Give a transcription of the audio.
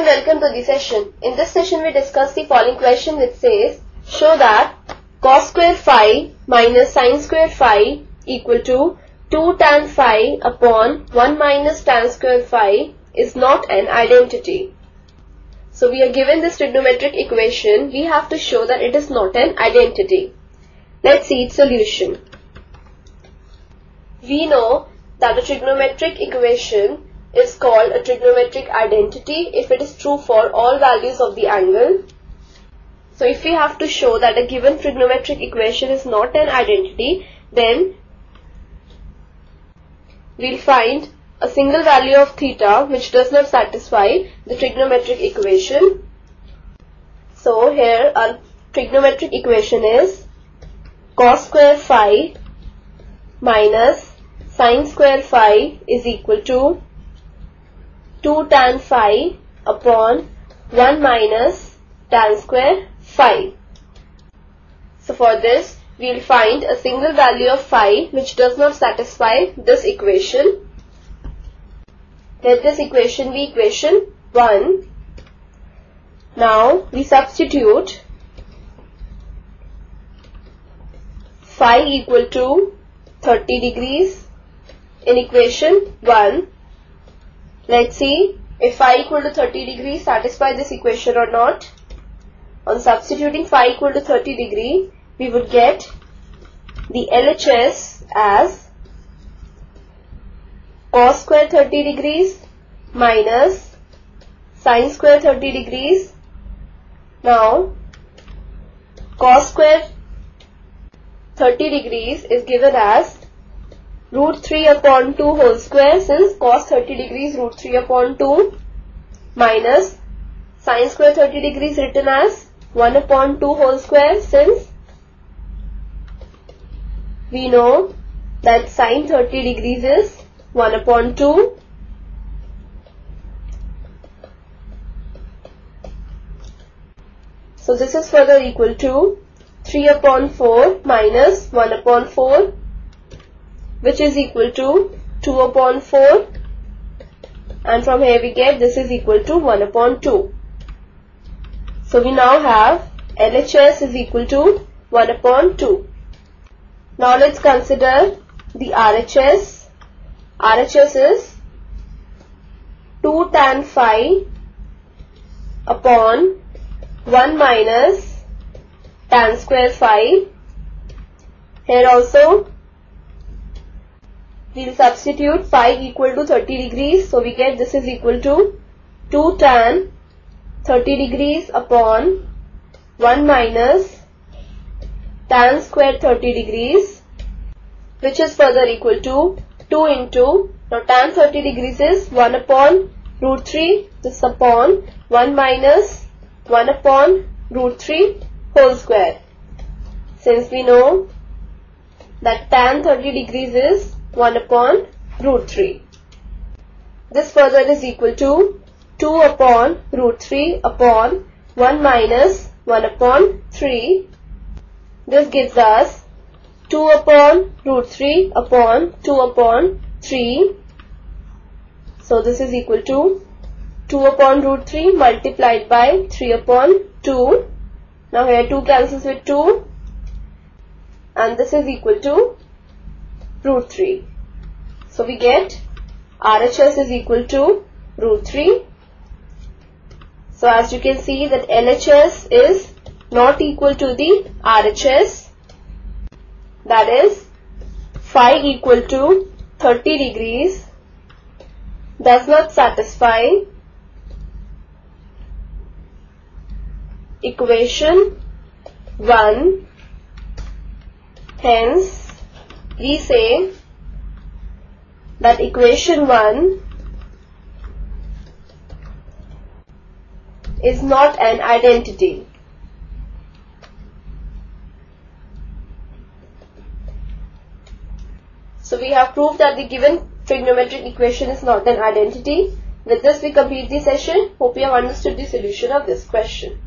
and welcome to the session. In this session we discuss the following question which says show that cos square phi minus sin square phi equal to 2 tan phi upon 1 minus tan square phi is not an identity. So we are given this trigonometric equation, we have to show that it is not an identity. Let's see its solution. We know that a trigonometric equation is called a trigonometric identity if it is true for all values of the angle. So if we have to show that a given trigonometric equation is not an identity, then we'll find a single value of theta which does not satisfy the trigonometric equation. So here our trigonometric equation is cos square phi minus sin square phi is equal to 2 tan phi upon 1 minus tan square phi. So for this, we will find a single value of phi which does not satisfy this equation. Let this equation be equation 1. Now we substitute phi equal to 30 degrees in equation 1 Let's see if phi equal to 30 degrees satisfy this equation or not. On substituting phi equal to 30 degree, we would get the LHS as cos square 30 degrees minus sin square 30 degrees. Now, cos square 30 degrees is given as root 3 upon 2 whole square since cos 30 degrees root 3 upon 2 minus sin square 30 degrees written as 1 upon 2 whole square since we know that sin 30 degrees is 1 upon 2 so this is further equal to 3 upon 4 minus 1 upon 4 which is equal to 2 upon 4 and from here we get this is equal to 1 upon 2. So we now have LHS is equal to 1 upon 2. Now let's consider the RHS. RHS is 2 tan phi upon 1 minus tan square phi. Here also we'll substitute phi equal to 30 degrees. So we get this is equal to 2 tan 30 degrees upon 1 minus tan square 30 degrees which is further equal to 2 into now tan 30 degrees is 1 upon root 3 this upon 1 minus 1 upon root 3 whole square. Since we know that tan 30 degrees is 1 upon root 3. This further is equal to 2 upon root 3 upon 1 minus 1 upon 3. This gives us 2 upon root 3 upon 2 upon 3. So this is equal to 2 upon root 3 multiplied by 3 upon 2. Now here 2 cancels with 2 and this is equal to root 3. So we get RHS is equal to root 3. So as you can see that LHS is not equal to the RHS that is phi equal to 30 degrees does not satisfy equation 1 hence we say that equation 1 is not an identity. So we have proved that the given trigonometric equation is not an identity. With this we complete the session. Hope you have understood the solution of this question.